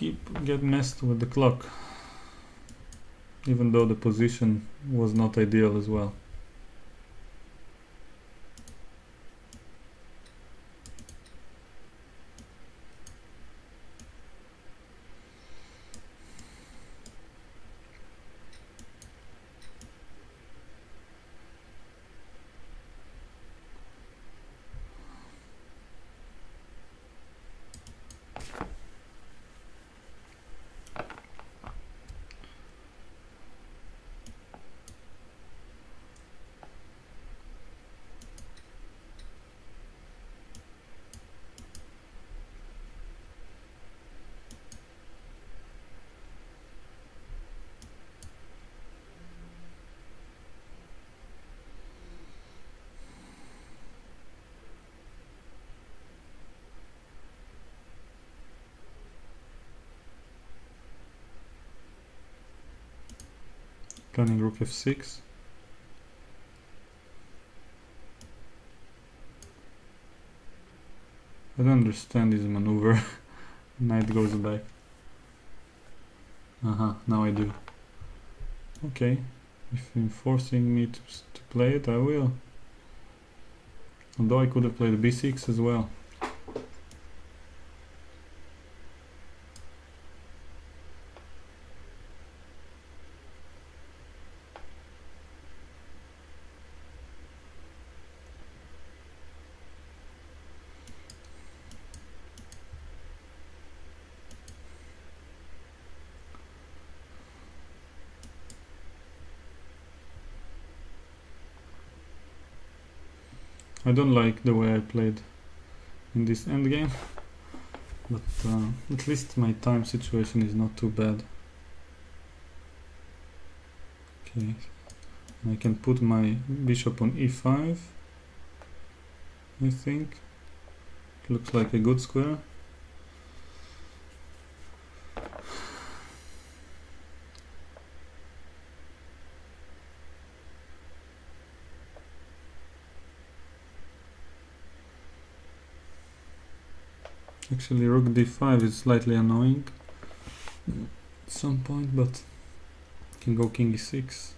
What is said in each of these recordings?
keep get messed with the clock. Even though the position was not ideal as well planning rook f6 I don't understand this maneuver. Knight goes back uh -huh, now I do. Okay. If you're forcing me to, to play it I will. Although I could have played b6 as well I don't like the way I played in this endgame but uh, at least my time situation is not too bad. Okay. I can put my bishop on e5 I think. Looks like a good square Actually rook d5 is slightly annoying at some point, but can go king e6.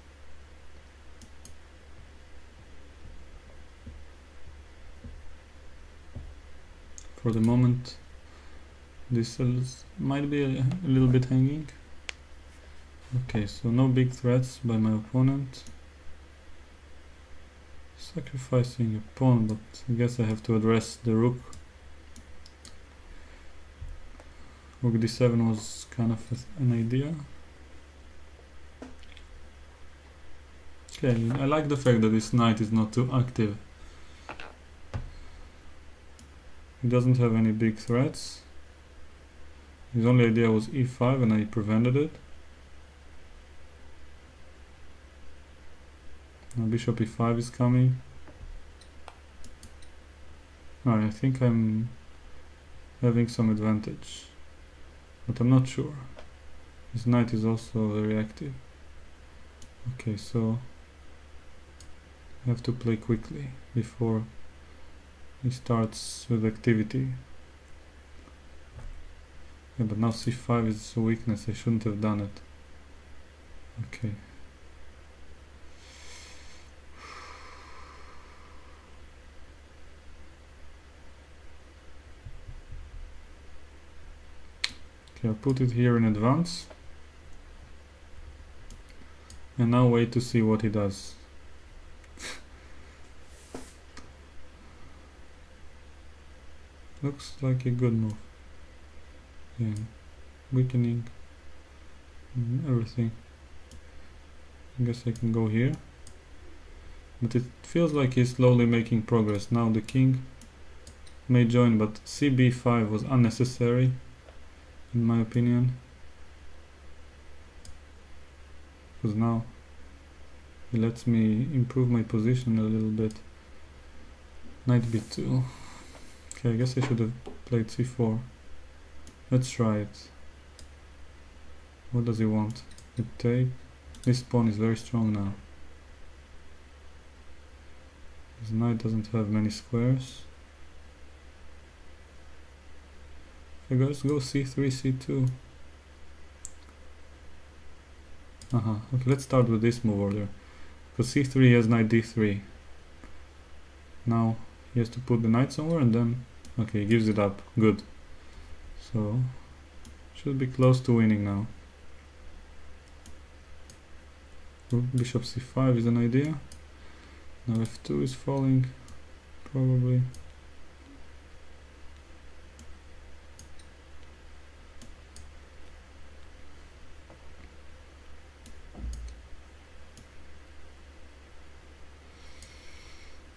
For the moment this might be a, a little bit hanging. Okay, so no big threats by my opponent. Sacrificing a pawn, but I guess I have to address the rook Rook d7 was kind of an idea. Okay, I like the fact that this knight is not too active. He doesn't have any big threats. His only idea was e5 and I prevented it. Now bishop e5 is coming. Alright, I think I'm having some advantage but I'm not sure. This knight is also very active. Okay so I have to play quickly before he starts with activity. Yeah but now c5 is a weakness. I shouldn't have done it. Okay Okay, I'll put it here in advance. And now wait to see what he does. Looks like a good move. Yeah, weakening everything. I guess I can go here. But it feels like he's slowly making progress. Now the king may join, but cb5 was unnecessary in my opinion. Because now it lets me improve my position a little bit. Knight b2 okay I guess I should have played c4 let's try it. What does he want? It take this pawn is very strong now. His knight doesn't have many squares Let's go c3, c2. Uh -huh. Okay, let's start with this move order. Because c3 has knight d3. Now he has to put the knight somewhere and then... Okay, he gives it up. Good. So, should be close to winning now. Bishop c5 is an idea. Now f2 is falling, probably.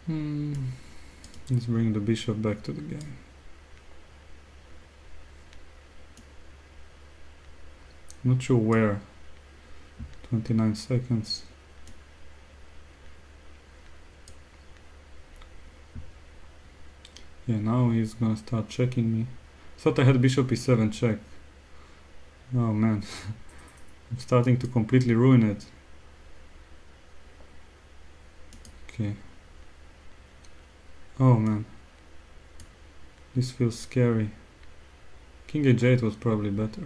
Hmm. Let's bring the bishop back to the game. Not sure where. 29 seconds. Yeah, now he's gonna start checking me. Thought I had bishop e7 check. Oh man. I'm starting to completely ruin it. Okay. Oh man. This feels scary. King h8 was probably better.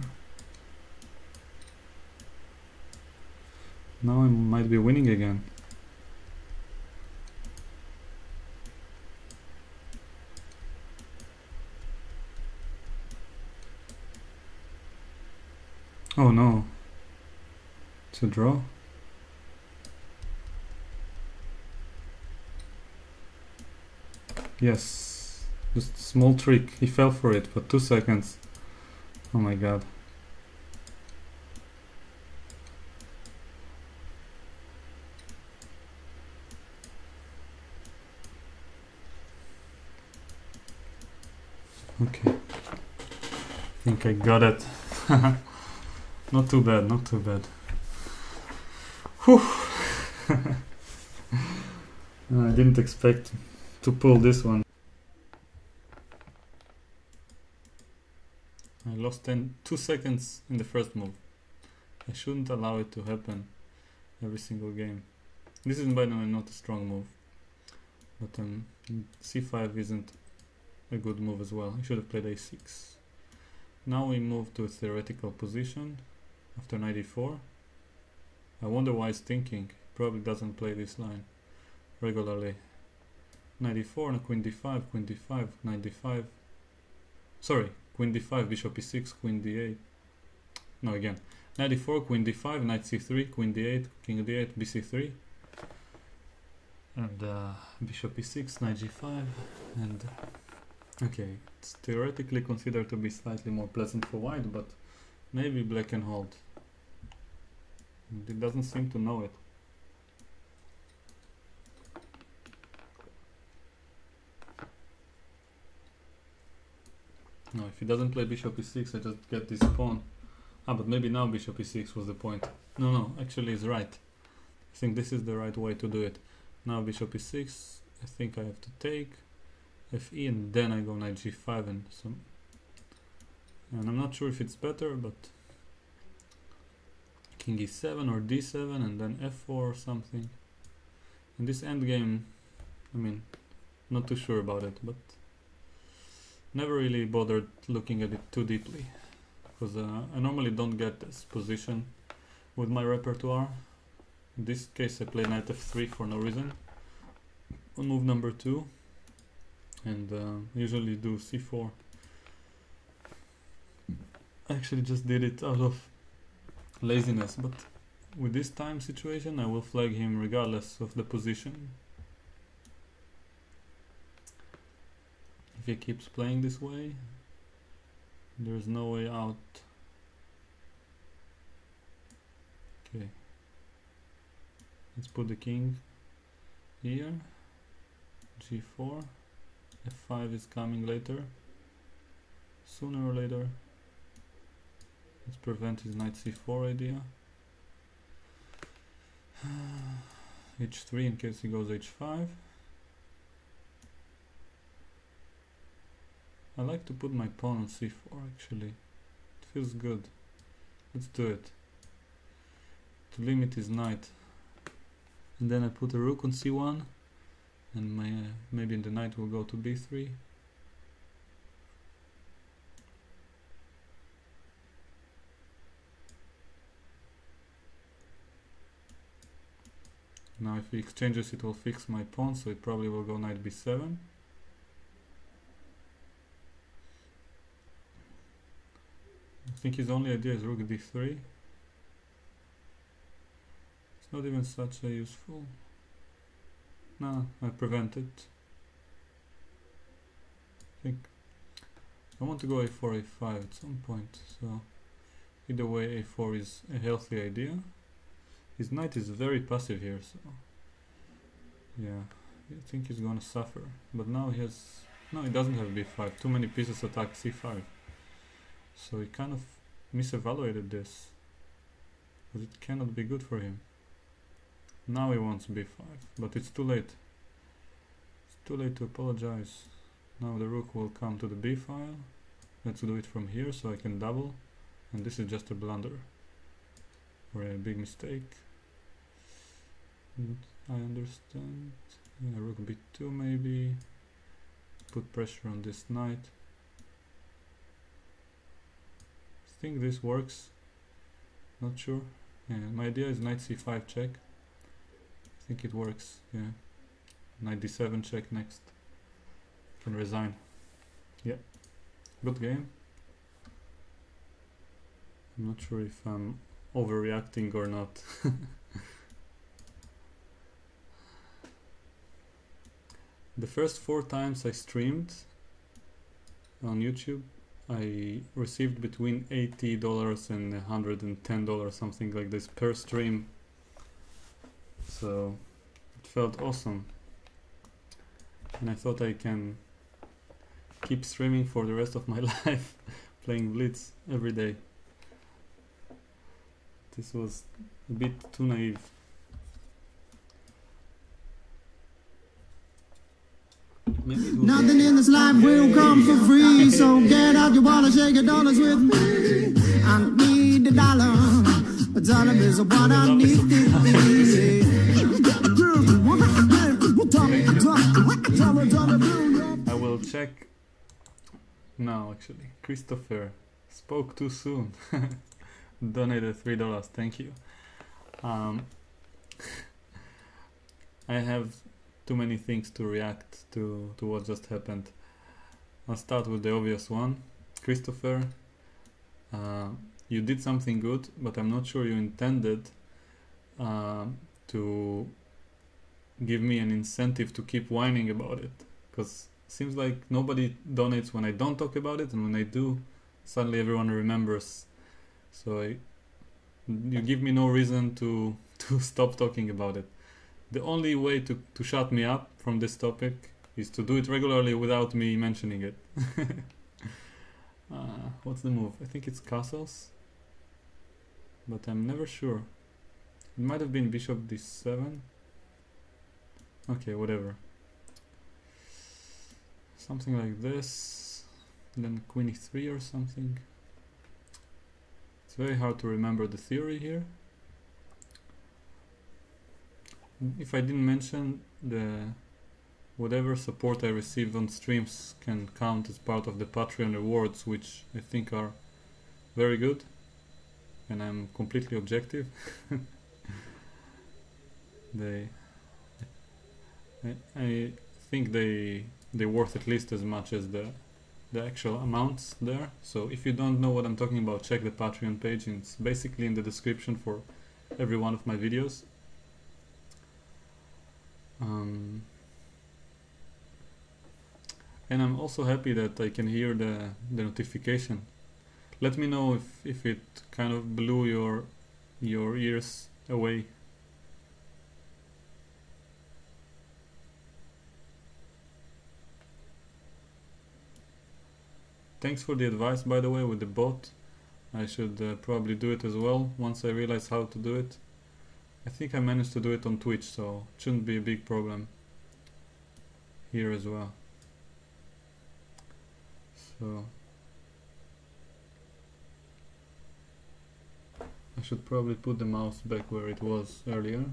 Now I might be winning again. Oh no. It's a draw. Yes. Just small trick. He fell for it for two seconds. Oh my god. Okay. I think I got it. not too bad, not too bad. Whew. I didn't expect to pull this one. I lost 10, 2 seconds in the first move. I shouldn't allow it to happen every single game. This is by the way not a strong move. But um, c5 isn't a good move as well. I should have played a6. Now we move to a theoretical position after 94. I wonder why he's thinking. Probably doesn't play this line regularly. 94 and queen d5, queen d5, knight d5. Sorry, queen d5, bishop e6, queen d8. No, again. 94, queen d5, knight c3, queen d8, king d8, bc3. And uh, bishop e6, knight g5, and Okay, it's theoretically considered to be slightly more pleasant for white, but maybe black can hold. It doesn't seem to know it. No, if he doesn't play bishop e6, I just get this pawn. Ah, but maybe now bishop e6 was the point. No, no, actually he's right. I think this is the right way to do it. Now bishop e6, I think I have to take fe and then I go knight g5 and some and I'm not sure if it's better but king e7 or d7 and then f4 or something in this endgame I mean not too sure about it but never really bothered looking at it too deeply because uh, I normally don't get this position with my repertoire. In this case I play knight f3 for no reason. On move number two and uh, usually do c4 I actually just did it out of laziness but with this time situation I will flag him regardless of the position if he keeps playing this way there's no way out. Okay. Let's put the king here. g4 f5 is coming later. Sooner or later. Let's prevent his knight c4 idea. h3 in case he goes h5 I like to put my pawn on c4 actually. It feels good. Let's do it. To limit his knight. And then I put a rook on c1 and my, uh, maybe in the knight will go to b3 Now if he exchanges it will fix my pawn, so it probably will go knight b7. Think his only idea is rook d3. It's not even such a useful... No, I prevent it. I think I want to go a4, a5 at some point, so either way a4 is a healthy idea. His knight is very passive here, so yeah, I think he's gonna suffer. But now he has, no he doesn't have b5, too many pieces attack c5. So he kind of misevaluated this, but it cannot be good for him. Now he wants b5, but it's too late. It's too late to apologize. Now the rook will come to the b file. Let's do it from here so I can double. And this is just a blunder or a big mistake. I understand. Yeah, rook b2 maybe. Put pressure on this knight. I think this works. Not sure. Yeah, my idea is knight c5 check. I think it works. Yeah. Knight d7 check next can resign. Yeah, good game. I'm not sure if I'm overreacting or not. the first four times I streamed on YouTube, I received between $80 and $110, something like this per stream. So it felt awesome. And I thought I can keep streaming for the rest of my life playing Blitz every day. This was a bit too naive. Nothing in this life will come for free, so get out your wallet, shake your dollars with me. I need a dollar, a dollar is what I need. to be. I will check no, actually. Christopher spoke too soon. Donated three dollars. Thank you. Um, I have too many things to react to to what just happened. I'll start with the obvious one. Christopher, uh, you did something good, but I'm not sure you intended uh, to give me an incentive to keep whining about it. Because seems like nobody donates when I don't talk about it, and when I do, suddenly everyone remembers. So I, you give me no reason to to stop talking about it. The only way to to shut me up from this topic is to do it regularly without me mentioning it. uh, what's the move? I think it's castles, but I'm never sure. It might have been bishop d7. Okay, whatever something like this then queen e3 or something it's very hard to remember the theory here if I didn't mention the whatever support I received on streams can count as part of the Patreon rewards which I think are very good and I'm completely objective they I, I think they they're worth at least as much as the the actual amounts there. So if you don't know what I'm talking about, check the Patreon page. It's basically in the description for every one of my videos. Um, and I'm also happy that I can hear the, the notification. Let me know if, if it kind of blew your your ears away. Thanks for the advice by the way with the bot. I should uh, probably do it as well once I realize how to do it. I think I managed to do it on Twitch so it shouldn't be a big problem here as well. So I should probably put the mouse back where it was earlier.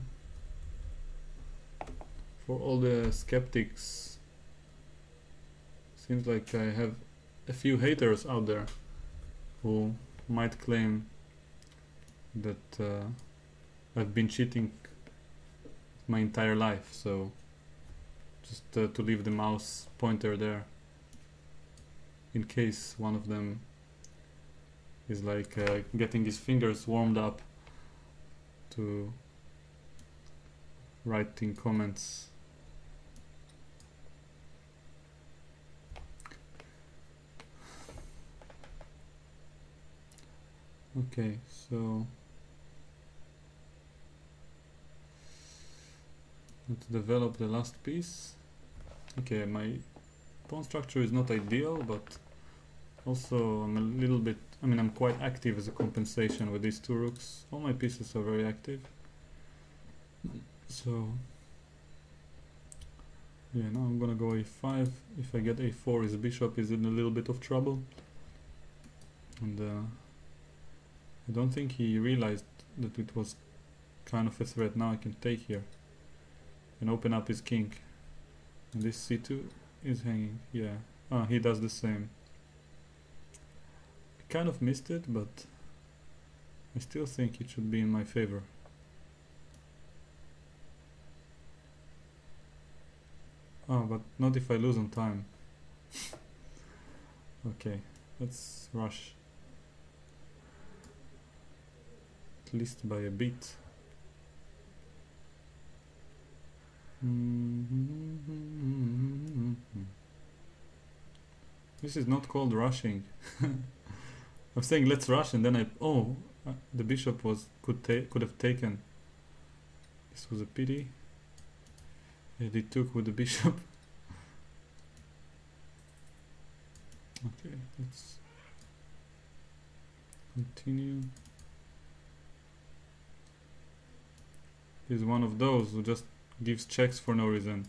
For all the skeptics, seems like I have a few haters out there who might claim that uh, I've been cheating my entire life. So just uh, to leave the mouse pointer there in case one of them is like uh, getting his fingers warmed up to writing comments okay so let's develop the last piece. Okay my pawn structure is not ideal but also I'm a little bit I mean I'm quite active as a compensation with these two rooks. All my pieces are very active. So yeah now I'm gonna go a5 if I get a4 his bishop is in a little bit of trouble. And uh, I don't think he realized that it was kind of a threat. Now I can take here and open up his king and this c2 is hanging yeah. Ah he does the same. I kind of missed it but I still think it should be in my favor. Oh but not if I lose on time. Okay let's rush. At least by a bit This is not called rushing. I'm saying let's rush and then I oh uh, the bishop was could take could have taken. This was a pity. Yeah, they took with the bishop. okay, let's continue. He's one of those who just gives checks for no reason.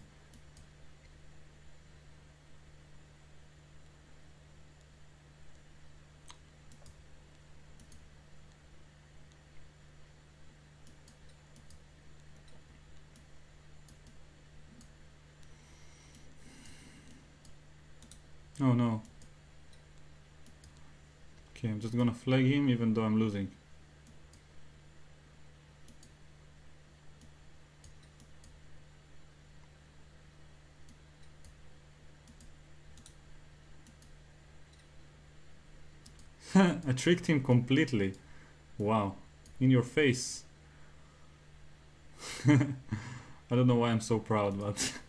Oh no. Okay, I'm just gonna flag him even though I'm losing. I tricked him completely. Wow. In your face. I don't know why I'm so proud, but